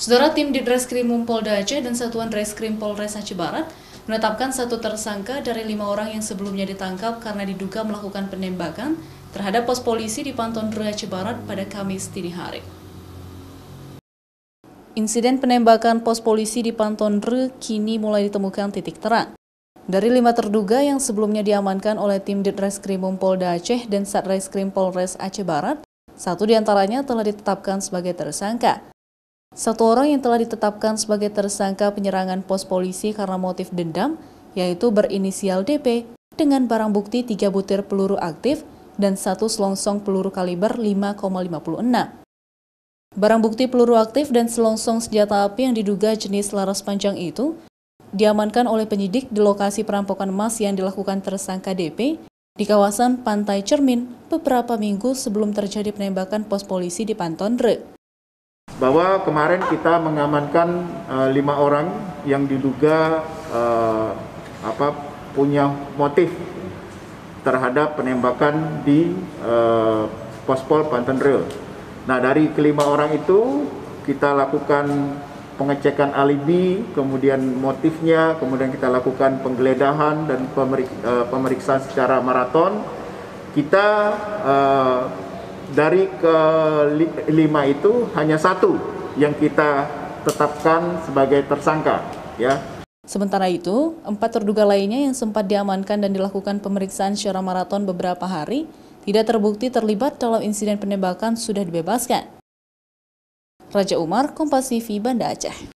Saudara tim di Reskrimum Polda Aceh dan Satuan Reskrim Polres Aceh Barat menetapkan satu tersangka dari lima orang yang sebelumnya ditangkap karena diduga melakukan penembakan terhadap pos polisi di Panton Dre Aceh Barat pada Kamis dini hari. Insiden penembakan pos polisi di Panton Dre kini mulai ditemukan titik terang. Dari lima terduga yang sebelumnya diamankan oleh tim Ditreskrimum Polda Aceh dan Satreskrim Polres Aceh Barat, satu di antaranya telah ditetapkan sebagai tersangka. Satu orang yang telah ditetapkan sebagai tersangka penyerangan pos polisi karena motif dendam, yaitu berinisial DP, dengan barang bukti 3 butir peluru aktif dan satu selongsong peluru kaliber 5,56. Barang bukti peluru aktif dan selongsong senjata api yang diduga jenis laras panjang itu diamankan oleh penyidik di lokasi perampokan emas yang dilakukan tersangka DP di kawasan Pantai Cermin beberapa minggu sebelum terjadi penembakan pos polisi di Pantondre bahwa kemarin kita mengamankan uh, lima orang yang diduga uh, apa punya motif terhadap penembakan di uh, Pospol Pantenrel. Nah dari kelima orang itu kita lakukan pengecekan alibi, kemudian motifnya, kemudian kita lakukan penggeledahan dan pemerik, pemeriksaan secara maraton. Kita uh, dari kelima itu hanya satu yang kita tetapkan sebagai tersangka ya. Sementara itu, empat terduga lainnya yang sempat diamankan dan dilakukan pemeriksaan secara maraton beberapa hari tidak terbukti terlibat dalam insiden penembakan sudah dibebaskan. Raja Umar, Kompas TV, Banda Aceh.